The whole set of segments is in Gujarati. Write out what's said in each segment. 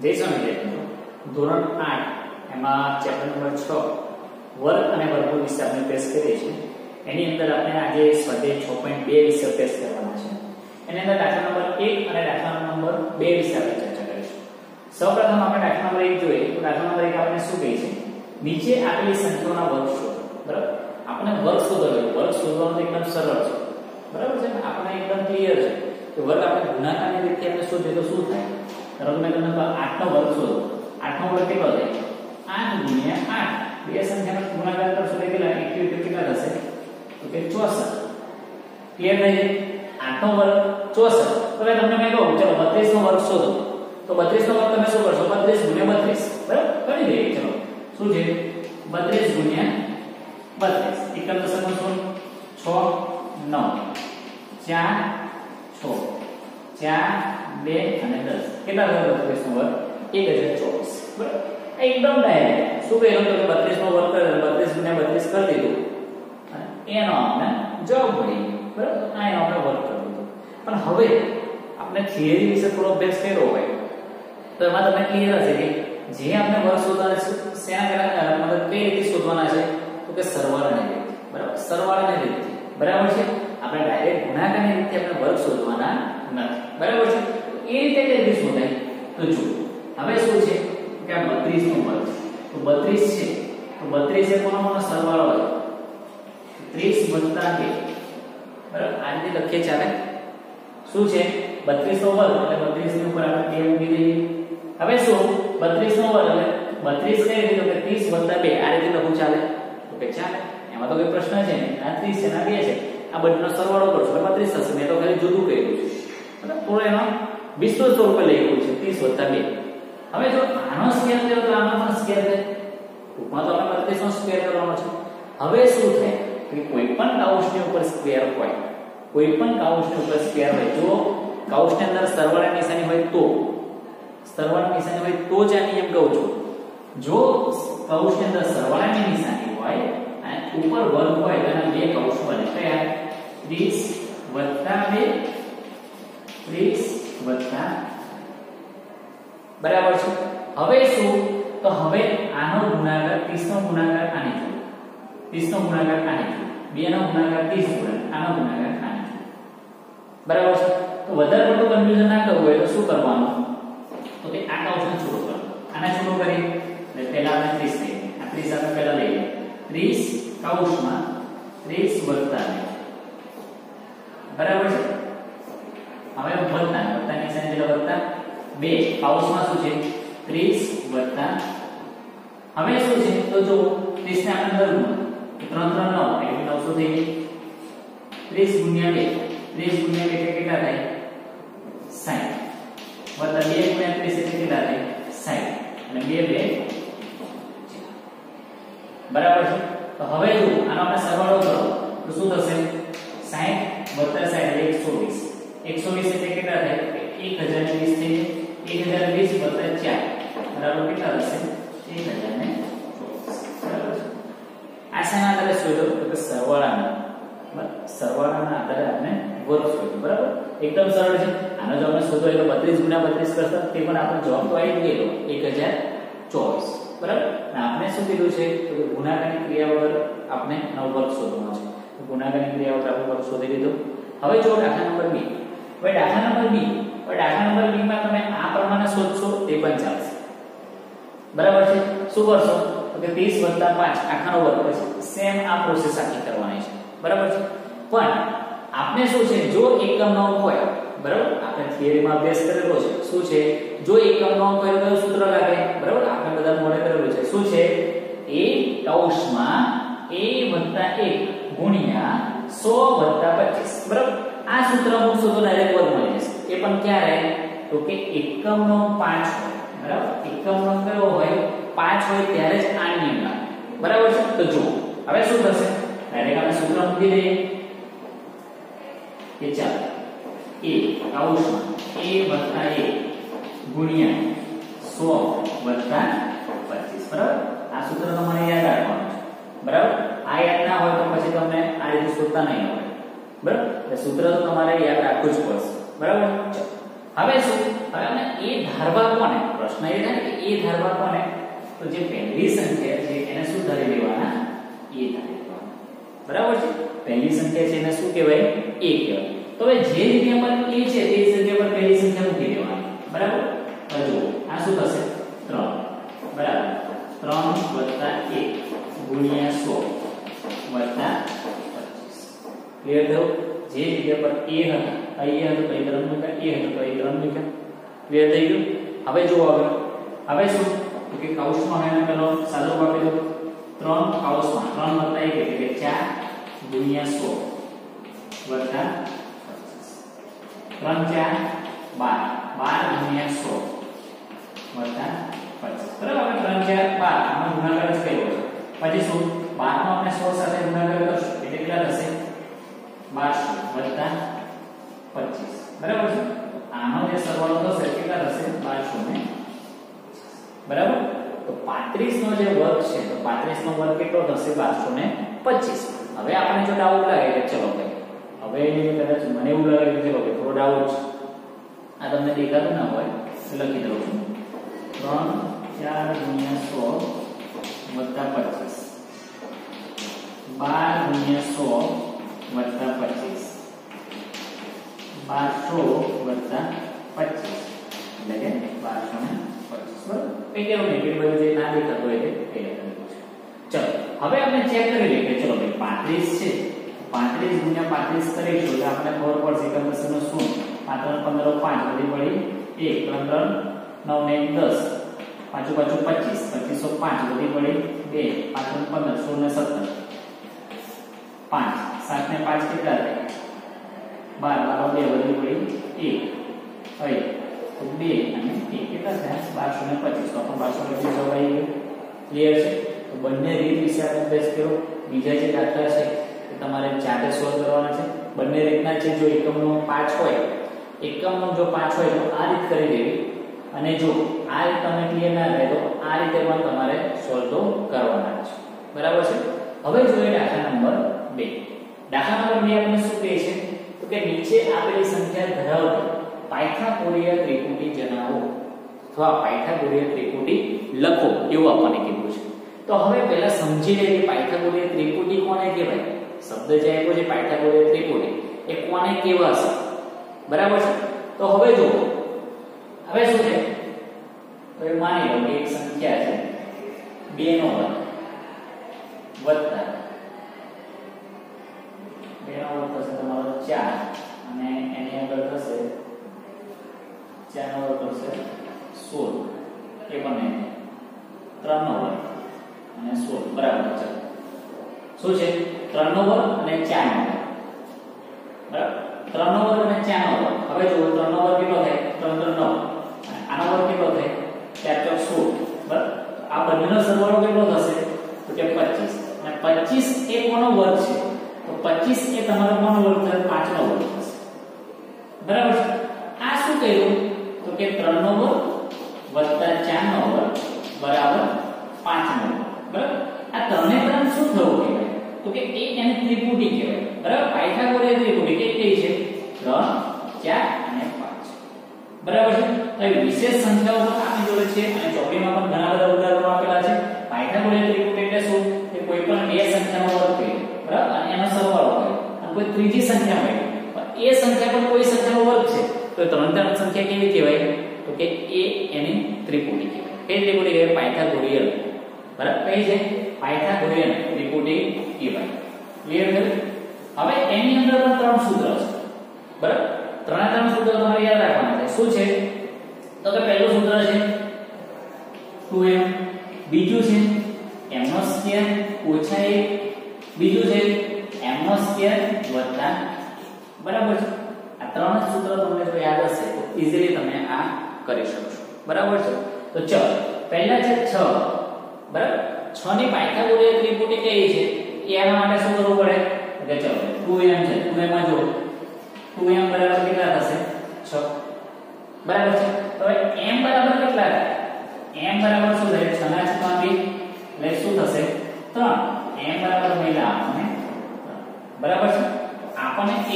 જઈશું વિદ્યાર્થીઓ ધોરણ આઠ, એમાં ચેપ્ટર નંબર છ, વર્ગ અને વર્ગમૂળ વિશે આપણે ટેસ્ટ કરીએ છીએ. એની અંદર આપણે આજે સ્વાધ્યાય 6.2 વિશે ટેસ્ટ કરવાના છે. એની અંદર દાખલા નંબર એક અને દાખલા નંબર બે વિશે આપણે ચર્ચા કરીશું. સૌપ્રથમ આપણે દાખલા નંબર 1 જોઈએ. તો દાખલા નંબર 1 આપણે શું કહે છે? નીચે આપેલી સંખ્યાઓના વર્ગ શોધો. બરાબર? આપણે વર્ગ શોધો વર્ગ શોધવાનું એકદમ સરળ છે. બરાબર છે આપણે એકદમ ક્લિયર છે. કે વર્ગ આપણે ગુણાકારની રીતે આપણે શોધીએ તો શું થાય? ધારો કે મેં તમને 8 નો વર્ગ શોધો 8 નો વર્ગ કેટલો થાય 8 ગુણ્યા 8 બે સંખ્યાનો ગુણાકાર કરશો તો કેટલા 21 કેટલા થશે તો કે 64 ક્લિયર થઈ જાય 8 નો વર્ગ 64 તો તમને મેં કહું ચલો 32 નો વર્ગ શોધો તો 32 નો વર્ગ તમે શું કરશો 32 ગુણ્યા 32 બરાબર કરી દઈએ ચલો શું છે 32 ગુણ્યા 32 એકમ દશકનું શું 6 9 ચાર છ ચાર બે અને દસ કેટલા થયો બત્રીસ વર્ગ એક હજાર ચોવીસ બરાબર એકદમ ડાયરેક્ટ શું કહ્યું તો બત્રીસ નો વર્ગ કર્યો બત્રીસ ગુણ્યા બત્રીસ કરી દીધું એનો આપણે જવાબ મળી બરાબર આ એનો આપણે વર્ગ કરી દીધો પણ હવે આપણે થિયરી વિશે થોડો અભ્યાસ કર્યો હોય તો એમાં તમને ક્લિયર હશે કે જે આપણે વર્ગ શોધવાના છે શેના કરા મતલબ કઈ રીતે શોધવાના છે તો કે સરવાળાની રીતે બરાબર સરવાળાની રીતે બરાબર છે આપણે ડાયરેક્ટ ગુણાકારની રીતે આપણે વર્ગ શોધવાના નથી બરાબર છે એ રીતે કઈ રીતે શોધાય. તો જો હવે શું છે? કે આ 32 નો વર્ગ તો 32 છે. તો 32 એ કોનો કોનો સરવાળો હોય? 30 2 બરાબર? આ રીતે લખીએ ચાલે. શું છે? 32 નો વર્ગ, એટલે 32 ની ઉપર આપણે 2 મૂકી દઈએ. હવે શું? 32 નો વર્ગ, એટલે 32 કઈ રીતે? કે 30 2 આ રીતે લખું ચાલે. તો કે ચાલે. એમાં તો કોઈ પ્રશ્ન છે ને આ 30 છે ના 2 છે. આ બંનેનો સરવાળો કરશો. એટલે 32 થશે. મેં તો ખાલી જુદું કર્યું છે. થોડો એનો વિસ્તૃત સ્વરૂપે લખ્યું છે 30 2 હવે જો આનો સ્કેર કર્યો તો આનો પણ સ્કેર થાય. ટૂંકમાં તો આપણે 32 નો સ્ક્વેર કરવાનો છે. હવે શું થાય? કે કોઈ પણ કાઉન્સની ઉપર સ્ક્વેર હોય, કોઈ પણ કાઉન્સની ઉપર સ્ક્વેર હોય જો કાઉન્સની અંદર સરવાળા નિશાની હોય તો સરવાળા નિશાની હોય તો જ આ નિયમ કહું છું. જો કાઉન્સની અંદર સરવાળાની નિશાની હોય, અને ઉપર વર્ગ હોય, તો એના બે કૌંસ બને. કયા? 30 2 30 બરાબર છે? હવે શું? તો હવે આનો ગુણાકાર 30 નો ગુણાકાર આને જો 30 નો ગુણાકાર આને જો બે નો ગુણાકાર 30 જોડે આનો ગુણાકાર આને જો બરાબર છે? તો વધારે પડતું કન્ફ્યુઝન ના કરવું હોય શું કરવાનું? તો કે આ કૌંસને છોડો કરો આને છોડો કરી એટલે પહેલા આપણે 30 લઈએ. આ 30 આપણે પહેલા લઈએ. 30 કૌંસમાં 30 વત્તા બરાબર છે? હવે વત્તા વત્તા ની સાઈન એટલે વત્તા 2 કૌંસમાં શું છે? 30 વત્તા હવે શું છે? તો જો 30 ને આપણે અંદર ગુણો 3 3 9 એટલે 900 થઈ ગઈ? 30 ગુણ્યા 2 30 ગુણ્યા 2 એટલે કેટલા થાય? 60 વત્તા 2 ગુણ્યા 30 એટલે કેટલા થાય? 60 અને 2 2 બરાબર છે? તો હવે જો આનો આપણે સરવાળો કરો. તો શું થશે? 60 વત્તા 60 એટલે 120 120 એટલે કેટલા થાય. 1020 થઈ 1020 વત્તા 4 બરાબર કેટલા થશે 1024 બરાબર છે. આ શેના આધારે શોધો, તો કે સરવાળાના. બરાબર? આધારે આપણે વર્ગ શોધ્યો બરાબર? એકદમ સરળ છે. આનો જો આપણે શોધો, એટલે 32 ગુણ્યા 32 કરતા તે પણ આપણો જવાબ તો આવી ગયો 1024 બરાબર? અને આપણે શું કીધું છે? તો કે ગુણાકારની ક્રિયા વગર આપણે નવ વર્ગ શોધવાનો છે. ગુણાકારની ક્રિયા વગર આપણે વર્ગ શોધી લીધો. હવે જો દાખલા નંબર 2 હવે દાખલા નંબર બી. હવે દાખલા નંબર બી માં તમે આ પ્રમાણે શોધશો, તે પણ ચાલશે. બરાબર છે? શું કરશો? તો કે 30 5 આખાનો વર્ગ પછી સેમ આ પ્રોસેસ આખી કરવાની છે. બરાબર છે? પણ આપણે શું છે? જો એકમ અંક હોય, બરાબર? આપણે થિયરીમાં અભ્યાસ કરેલો છે. શું છે? જો એકમ અંક હોય તો સૂત્ર લાગે? બરાબર? આપણે બધા મોડે કરેલું છે. શું છે? a કૌંસમાં a 1 ગુણ્યા 100 25 બરાબર? આ સૂત્ર હું શોધો ડાયરેક્ટ જશે એ પણ ક્યારે? તો કે એકમ નો 5 હોય. બરાબર? એકમ નો કયો હોય? 5 હોય ત્યારે જ આ નિયમ લાગે બરાબર છે? તો જુઓ. હવે શું થશે? ડાયરેક્ટ આપણે સૂત્ર મૂકી દઈએ. કે ચાલો. A કૌંસમાં a a ગુણ્યા 100 વત્તા 25 બરાબર? આ સૂત્ર તમારે યાદ રાખવાનું બરાબર? આ યાદ ના હોય તો પછી તમને આ રીતે શોધતા નહીં હોય બરાબર? એટલે સૂત્ર તો તમારે યાદ રાખવું જ પડશે. બરાબર? હવે શું? હવે અમે એ ધારવા કોને? પ્રશ્ન એ થાય કે એ ધારવા કોને? તો જે પહેલી સંખ્યા છે એને શું ધારી લેવાના? એ ધારી લેવાના. બરાબર છે? પહેલી સંખ્યા છે એને શું કહેવાય? એ કહેવાય. તો હવે જે જગ્યા પર એ છે, તે જગ્યા પર પહેલી સંખ્યા મૂકી દેવાની. બરાબર? તો જુઓ, આ શું થશે? 3 બરાબર. 3 1 ગુણ્યા 100 25 ક્લિયર થયું? જે જગ્યા પર એ હતા અહીંયા હતું અહીં ત્રણ મૂક્યા એ હતું અહીં ત્રણ મૂક્યા ક્લિયર થઈ ગયું? હવે જુઓ આગળ. હવે શું? કે કૌંસમાં એને પેલો સાદો આપી દો 3 કૌંસમાં. 3 વત્તા 1 એટલે કે 4 ગુણ્યા 100 વત્તા 3 4 12 ગુણ્યા 100 વત્તા 50 બરાબર? આપણે 3 4 12 આમાં ગુણાકાર જ કર્યો. પછી શું? 12 નો આપણે 100 સાથે ગુણાકાર કરશું. એટલે કેટલા થશે? 12 વત્તા 25 બરાબર છે આનો જે સરવાળો થશે કેટલા થશે બારસો ને બરાબર તો 35 નો જે વર્ગ છે તો 35 નો વર્ગ કેટલો થશે 1225 હવે આપણે જો ડાઉટ લાગે કે ભાઈ હવે કદાચ મને એવું લાગે કે કે થોડો આ તમને દેખાતું ના હોય લખી દઉં છું 3 4 ગુણ્યા સો 25 12 ગુણ્યા 100 વત્તા પચીસ. બારસો વત્તા 25 એટલે કે બારસો ને બરાબર? કેવું નહીં કે બધું જે ના દેખાતું હોય તે ચલો, હવે આપણે ચેક કરી લઈએ કે ચલો ભાઈ 35 છે. 35 ગુણ્યા 35 કરીશું એટલે આપણે ખબર પડશે કે દસનો શું? 5 3 15 5 બધી પડી 1 3 3 9 ને દસ. પાછું પાછું 25 25 5 બધી પડી 2 5 3 15 16 ને 17 5 7 ને પાંચ કેટલા થાય? બાર, બારો, બે, વધુ પડી. 1 તો બે અને એક. કેટલા થયા? 12 ને 25 તો આપણે 12 ને 25 જવાઈ ક્લિયર છે? તો બંને રીત વિશે આપણે અભ્યાસ કર્યો બીજા જે દાખલા છે, એ તમારે જાતે સોલ્વ કરવાના છે. બંને રીતના છે, જો એકમનો પાંચ હોય, એકમનો જો પાંચ હોય, તો આ રીત કરી દેવી. અને જો આ રીત તમે ક્લિયર ના થાય તો આ રીતે પણ તમારે સોલ્વ તો કરવાના છે બરાબર છે? હવે જોઈએ દાખલા નંબર 2 દાખલા નંબર 2 આપણે શું કહે છે? તો કે નીચે આપેલી સંખ્યા ધરાવતી પાયથાગોરીય ત્રિપુટી જણાવો. અથવા પાયથાગોરિયા ત્રિપુટી લખો એવું આપણને કીધું છે. તો હવે પહેલા સમજી લઈએ કે પાયથાગોરીય ત્રિપુટી કોને કહેવાય? શબ્દ જે આવ્યો છે પાયથાગોરીય ત્રિપુટી એ કોને કહેવાશે બરાબર છે? તો હવે જો હવે શું છે? તો એ માની લો કે એક સંખ્યા છે 2 નો વર્ગ વત્તા 2 નો વર્ગ થશે તમારો 4 અને એની આગળ થશે 4 નો વર્ગ થશે 16 એ બને 3 નો વર્ગ અને 16 બરાબર છે. શું છે? 3 નો વર્ગ અને 4 નો બરાબર? 3 નો વર્ગ અને 4 નો વર્ગ હવે જો 3 નો વર્ગ કેટલો થાય? 3 3 9 આનો વર્ગ કેટલો થાય? 4 4 16 બરાબર? આ બંનેનો સરવાળો કેટલો થશે? તો કે 25 અને 25 એ કોનો વર્ગ છે? 25 એ તમારો કોનો વર્ગ થશે 5 નો વર્ગ બરાબર આ શું કર્યું? તો કે 3 નો વર્ગ 4 નો વર્ગ બરાબર 5 નો બરાબર? આ ત્રણે ત્રણ શું થયું કહેવાય? તો કે એ એને ત્રિપુટી કહેવાય. બરાબર? પાયથાગોરીય ત્રિપુટી. કઈ છે? 3 4 અને 5 બરાબર છે? તો વિશેષ સંખ્યાઓ પણ આપણી જોડે છે અને એ સંખ્યા પણ કોઈ સંખ્યાનો વર્ગ છે. તો ત્રણ ત્રણ સંખ્યા કેવી કહેવાય? તો કે એ એની ત્રિપુટી કહેવાય. કઈ ત્રિપુટી કહેવાય? પાયથાગોરિયન બરાબર? કઈ છે? પાયથાગોરિયન ત્રિપુટી કહેવાય. ક્લિયર છે? હવે એની અંદર પણ ત્રણ સૂત્ર છે. બરાબર? ત્રણે ત્રણ સૂત્ર તમારે યાદ રાખવાના છે. શું છે? તો કે પહેલું સૂત્ર છે 2m બીજું છે m નો સ્ક્વેર ઓછા 1 બીજું છે m નો સ્ક્વેર વત્તા બરાબર છે? આ ત્રણ સૂત્ર તમને જો યાદ હશે, તો ઈઝીલી તમે આ કરી શકશો બરાબર છે? તો ચલો પહેલા છે 6 બરાબર? 6 ની પાયથાગોરીય ત્રિપુટી કઈ છે? એના માટે શું કરવું પડે? કે ચલો 2m છે. 2m માં જો 2m બરાબર કેટલા થશે? 6 બરાબર છે? તો m બરાબર કેટલા થાય? m બરાબર શું થાય? 6 ના છેદમાં 2 એટલે શું થશે? 3 m બરાબર મળ્યા આપણે બરાબર છે?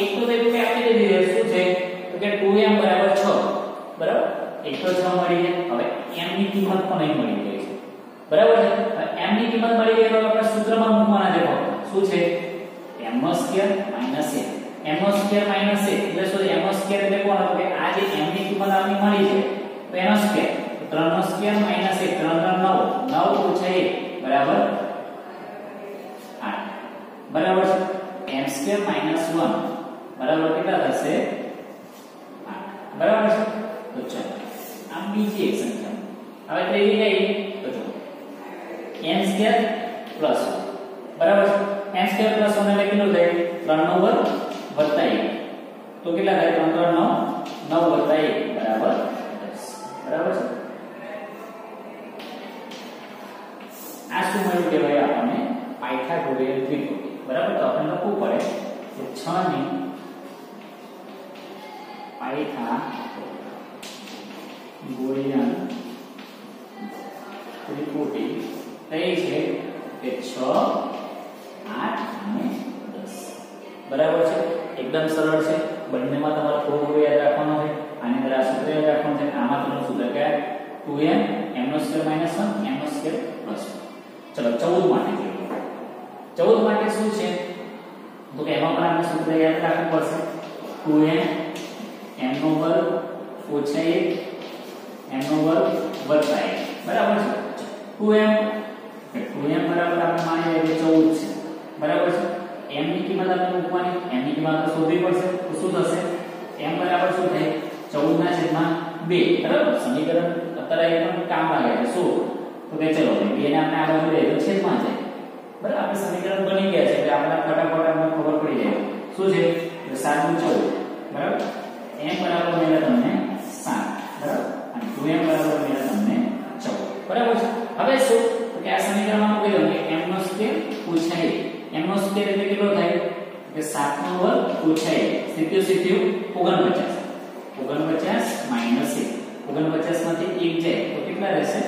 એક તો તે રૂપે આપી દીધી. છે શું છે? તો કે 2m બરાબર 6 તો 6 મળી ગયા હવે m ની કિંમત પણ અહીં મળી ગઈ છે. બરાબર છે? હવે m ની કિંમત મળી ગઈ તો આપણે સૂત્રમાં મૂકવાના છે શું છે? M square minus a. M square minus a. એટલે શું m એટલે કોણ તો કે આ જે m ની કિંમત આપણી મળી છે, તો એનો સ્ક્વેર 3 નો સ્ક્વેર માઇનસ 1 3 3 9 9 1 બરાબર? 8 બરાબર છે? M સ્ક્વેર 1 બરાબર કેટલા થશે? 8 બરાબર છે? તો ચાલો. આમ બીજી એક સંખ્યા. હવે ત્રીજી કઈ તો જો n પ્લસ બરાબર છે? n સ્ક્વેર પ્લસ 1 એટલે કેટલું થાય? 3 નો વર્ગ વત્તા 1 તો કેટલા થાય? 3 3 9 9 1 બરાબર. 10 બરાબર છે? આ શું મળ્યું કે ભાઈ આપણને પાયથાગોરિયન ત્રિકોણ. બરાબર? તો આપણે લખવું પડે કે 6 ની પાયથાગોરિયન ત્રિકોટી કઈ છે કે 6 8 અને 10 બરાબર છે એકદમ સરળ છે બંનેમાં તમારે થોડું યાદ રાખવાનું છે આની અંદર આ સૂત્ર યાદ રાખવાનું છે આમાં તમને સૂત્ર કયા 2m m નો સ્ક્વેર માઇનસ 1 m નો સ્ક્વેર 1 ચલો 14 માટે જોઈએ 14 માટે શું છે તો કે એમાં પણ આપણે સૂત્ર યાદ રાખવું પડશે 2m m નો વર્ગ ઓછા 1 m વર્ગ વત્તા 1 બરાબર છે? 2m 2m બરાબર આપણે માની લઈએ 14 છે. બરાબર છે? m ની કિંમત આપણે મૂકવાની m ની કિંમત શોધવી પડશે. તો શું થશે? m બરાબર શું થાય? 14 ના છેદમાં 2 બરાબર? સમીકરણ અત્યારે એ પણ કામ લાગે છે. શું? તો કે ચલો 2 ને આપણે આ બાજુ લઈએ તો છેદમાં જાય. બરાબર? આપણે સમીકરણ બની ગયા છે, એટલે આપણે ફટાફટ આપણે ખબર પડી જાય. શું છે? એટલે 7 નું 14 બરાબર? M બરાબર મળ્યા તમને 7 બરાબર? અને 2m બરાબર મળ્યા તમને 14 બરાબર છે? હવે શું? તો કે આ સમીકરણમાં મૂકી દઉં કે m નો સ્ક્વેર 1 m નો સ્ક્વેર એટલે કેટલો થાય? કે 7 નો વર્ગ પૂછાય. સીધું સીધું 49 49 માઇનસ 1 49 માંથી 1 જાય તો કેટલા રહેશે?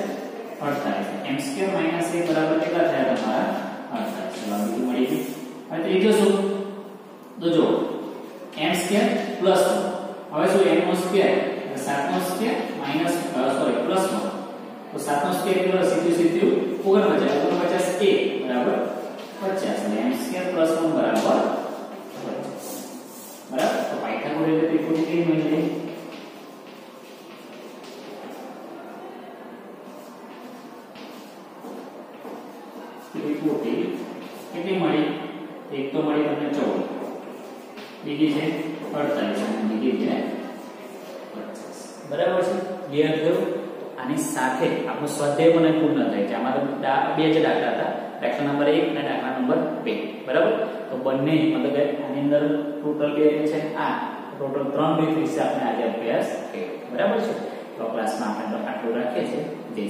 48 m સ્ક્વેર માઇનસ 1 બરાબર કેટલા થયા તમારા? 48 ચલો બીજું મળી ગયું. હવે ત્રીજો શું? તો જો m સ્ક્વેર પ્લસ હવે શું n નો સ્ક્વેર એટલે 7 નો સ્ક્વેર માઇનસ સોરી પ્લસ નો. તો 7 નો સ્ક્વેર કેટલો સીધું સીધું 49 49 a બરાબર? 50 એટલે m સ્ક્વેર પ્લસ 1 બરાબર 50 બરાબર? તો પાયથાગોરસ ત્રિકોણ કેવી મળી ત્રિકોણ કેટલી મળી? એક તો મળી તમને 14 બીજી છે? 48 અને બીજી છે 50 બરાબર છે? ક્લિયર થયું? આની સાથે આપણો સ્વાધ્યાય પણ પૂર્ણ થાય છે. આમાં બે જ દાખલા હતા. દાખલા નંબર એક અને દાખલા નંબર 2 બરાબર? તો બંને મતલબ આની અંદર ટોટલ બે છે આ ટોટલ ત્રણ રીત વિશે આપણે આજે અભ્યાસ કર્યો. બરાબર છે? તો ક્લાસમાં આપણે આટલું રાખીએ છીએ. જય